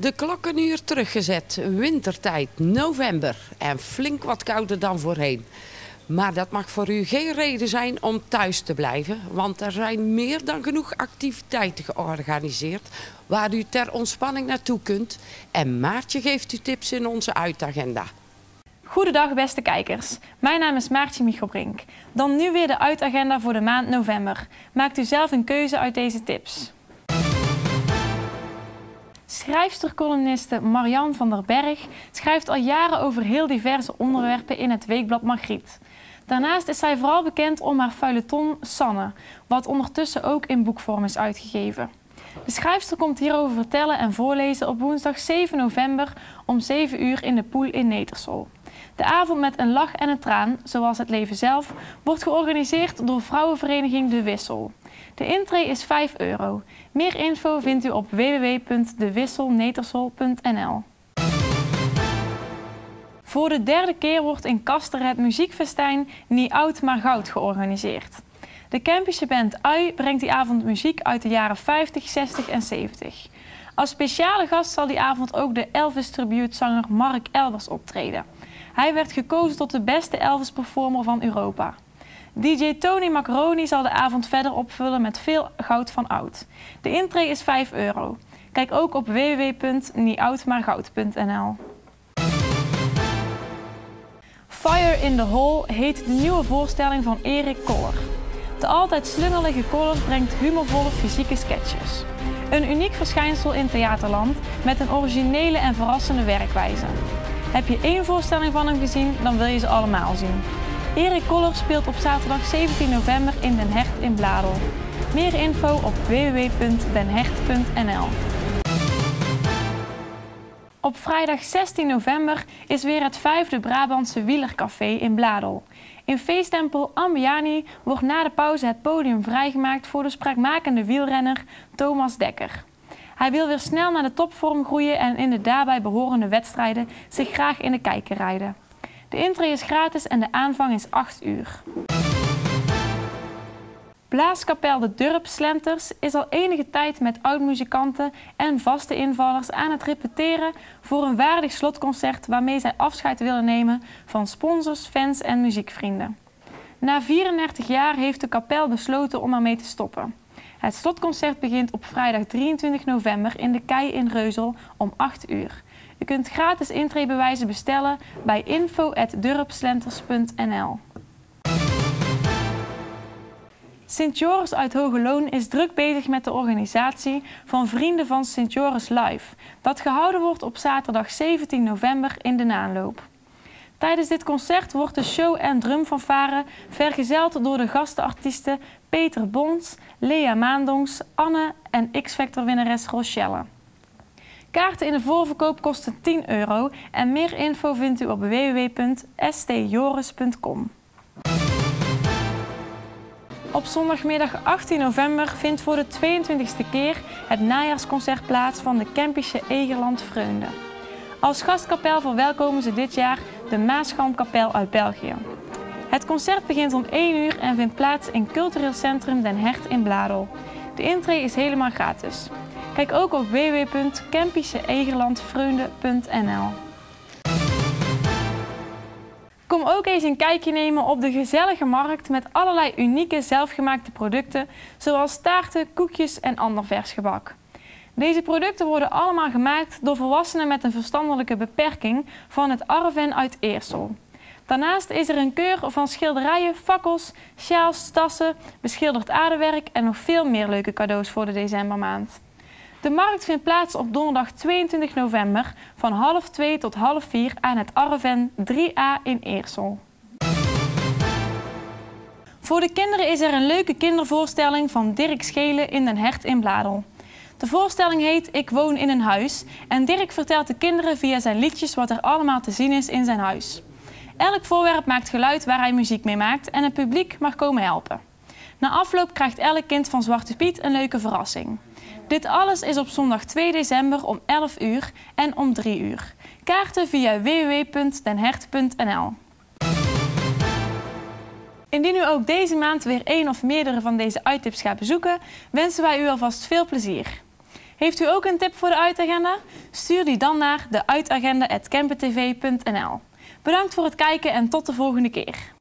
De klokkenuur teruggezet. Wintertijd, november. En flink wat kouder dan voorheen. Maar dat mag voor u geen reden zijn om thuis te blijven. Want er zijn meer dan genoeg activiteiten georganiseerd. Waar u ter ontspanning naartoe kunt. En Maartje geeft u tips in onze uitagenda. Goedendag beste kijkers. Mijn naam is Maartje Michelbrink. Dan nu weer de uitagenda voor de maand november. Maakt u zelf een keuze uit deze tips. Schrijfster-columniste Marianne van der Berg schrijft al jaren over heel diverse onderwerpen in het weekblad Margriet. Daarnaast is zij vooral bekend om haar feuilleton Sanne, wat ondertussen ook in boekvorm is uitgegeven. De schrijfster komt hierover vertellen en voorlezen op woensdag 7 november om 7 uur in de Poel in Netersol. De avond met een lach en een traan, zoals het leven zelf, wordt georganiseerd door vrouwenvereniging De Wissel. De intree is 5 euro. Meer info vindt u op www.dewisselnetersol.nl. Voor de derde keer wordt in Kaster het muziekfestijn Niet Oud Maar Goud georganiseerd. De Kempische band UI brengt die avond muziek uit de jaren 50, 60 en 70. Als speciale gast zal die avond ook de Elvis-tributezanger Mark Elbers optreden. Hij werd gekozen tot de beste Elvis-performer van Europa. DJ Tony Macaroni zal de avond verder opvullen met veel goud van oud. De intree is 5 euro. Kijk ook op www.nieoudmaargoud.nl. Fire in the Hole heet de nieuwe voorstelling van Erik Koller. De altijd slungelige Koller brengt humorvolle fysieke sketches. Een uniek verschijnsel in theaterland met een originele en verrassende werkwijze. Heb je één voorstelling van hem gezien, dan wil je ze allemaal zien. Erik Koller speelt op zaterdag 17 november in Den Hecht in Bladel. Meer info op www.denhecht.nl. Op vrijdag 16 november is weer het vijfde Brabantse wielercafé in Bladel. In feesttempel Ambiani wordt na de pauze het podium vrijgemaakt voor de spraakmakende wielrenner Thomas Dekker. Hij wil weer snel naar de topvorm groeien en in de daarbij behorende wedstrijden zich graag in de kijker rijden. De intree is gratis en de aanvang is 8 uur. Blaaskapel de Durp Slenters is al enige tijd met oud-muzikanten en vaste invallers aan het repeteren voor een waardig slotconcert waarmee zij afscheid willen nemen van sponsors, fans en muziekvrienden. Na 34 jaar heeft de kapel besloten om ermee te stoppen. Het slotconcert begint op vrijdag 23 november in de Kei in Reuzel om 8 uur. U kunt gratis intreebewijzen bestellen bij info.durpslenters.nl. Sint Joris uit Hogeloon is druk bezig met de organisatie van Vrienden van Sint Joris Live, dat gehouden wordt op zaterdag 17 november in de Naanloop. Tijdens dit concert wordt de show en drumfanfare vergezeld door de gastenartiesten Peter Bons, Lea Maandongs, Anne en X-Factor winnares Rochelle. Kaarten in de voorverkoop kosten 10 euro en meer info vindt u op www.stjoris.com. Op zondagmiddag 18 november vindt voor de 22e keer het najaarsconcert plaats van de Kempische Egerland Vreunde. Als gastkapel verwelkomen ze dit jaar de Maasgalmkapel uit België. Het concert begint om 1 uur en vindt plaats in Cultureel Centrum Den Hert in Bladel. De intree is helemaal gratis. Kijk ook op www.kempischeegerlandvreunde.nl Kom ook eens een kijkje nemen op de gezellige markt met allerlei unieke zelfgemaakte producten, zoals taarten, koekjes en ander vers gebak. Deze producten worden allemaal gemaakt door volwassenen met een verstandelijke beperking van het Arven uit Eersel. Daarnaast is er een keur van schilderijen, fakkels, sjaals, tassen, beschilderd aardewerk en nog veel meer leuke cadeaus voor de decembermaand. De markt vindt plaats op donderdag 22 november van half 2 tot half 4 aan het Arven 3A in Eersel. Voor de kinderen is er een leuke kindervoorstelling van Dirk Schelen in Den Hert in Bladel. De voorstelling heet Ik woon in een huis en Dirk vertelt de kinderen via zijn liedjes wat er allemaal te zien is in zijn huis. Elk voorwerp maakt geluid waar hij muziek mee maakt en het publiek mag komen helpen. Na afloop krijgt elk kind van Zwarte Piet een leuke verrassing. Dit alles is op zondag 2 december om 11 uur en om 3 uur. Kaarten via www.denhert.nl Indien u ook deze maand weer één of meerdere van deze iTips gaat bezoeken, wensen wij u alvast veel plezier. Heeft u ook een tip voor de uitagenda? Stuur die dan naar de uitagenda.campentv.nl. Bedankt voor het kijken en tot de volgende keer.